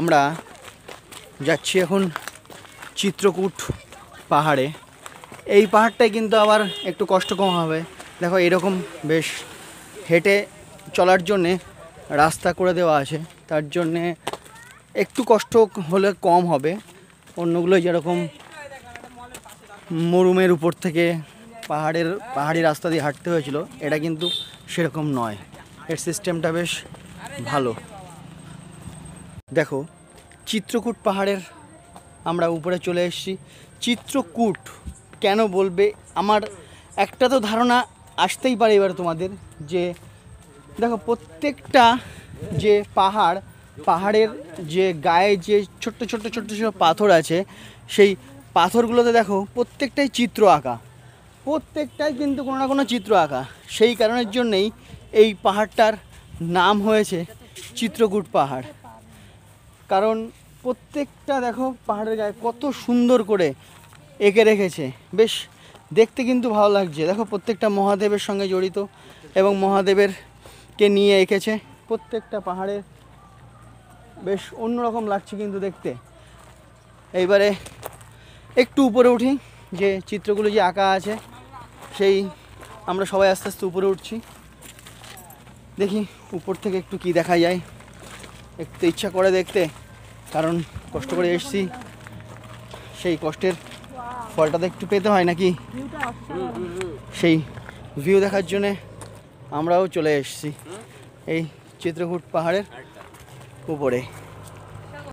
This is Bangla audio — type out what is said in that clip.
আমরা যাচ্ছি এখন চিত্রকূট পাহাড়ে। এই পাহাড়টায় কিন্তু আবার একটু কষ্ট কম হবে। দেখো, এরকম বেশ হেঁটে চলার জন্যে রাস্তা করে দেওয়া আছে। তার জন্যে একটু কষ্ট হলে কম হবে। অন্যগুলো যেরকম মরুমের উপর থেকে পাহাড়ের, পাহাড়ি রাস্তা দিয়ে হাঁটতে হয়েছিল, এটা কিন্তু সেরকম নয়। এর সিস্টেমটা বেশ ভালো। দেখো, চিত্রকূট পাহাড়ের আমরা উপরে চলে এসেছি। চিত্রকূট কেন বলবে? আমার একটা তো ধারণা আসতেই পারে এবার তোমাদের যে, দেখো, প্রত্যেকটা যে পাহাড়, পাহাড়ের যে গায়ে যে ছোট্ট ছোট্ট ছোট্ট ছোট্ট পাথর আছে, সেই পাথরগুলোতে দেখো প্রত্যেকটাই চিত্র আঁকা। প্রত্যেকটাই কিন্তু কোনো না কোনো চিত্র আঁকা। সেই কারণের জন্যেই এই পাহাড়টার নাম হয়েছে চিত্রকূট পাহাড়। কারণ প্রত্যেকটা দেখো পাহাড়ের গায়ে কত সুন্দর করে এঁকে রেখেছে। বেশ দেখতে কিন্তু ভালো লাগছে। দেখো প্রত্যেকটা মহাদেবের সঙ্গে জড়িত এবং মহাদেবেরকে নিয়ে এঁকেছে। প্রত্যেকটা পাহাড়ে বেশ অন্যরকম লাগছে কিন্তু দেখতে। এইবারে একটু উপরে উঠি, যে চিত্রগুলো যে আঁকা আছে, সেই আমরা সবাই আস্তে আস্তে উপরে উঠছি। দেখি উপর থেকে একটু কি দেখা যায়। একটু ইচ্ছা করে দেখতে, কারণ কষ্ট করে এসছি। সেই কষ্টের ফলটা তো একটু পেতে হয় নাকি? সেই ভিউ দেখার জন্যে আমরাও চলে এসছি। এই চিত্রকূট পাহাড়ের উপরে।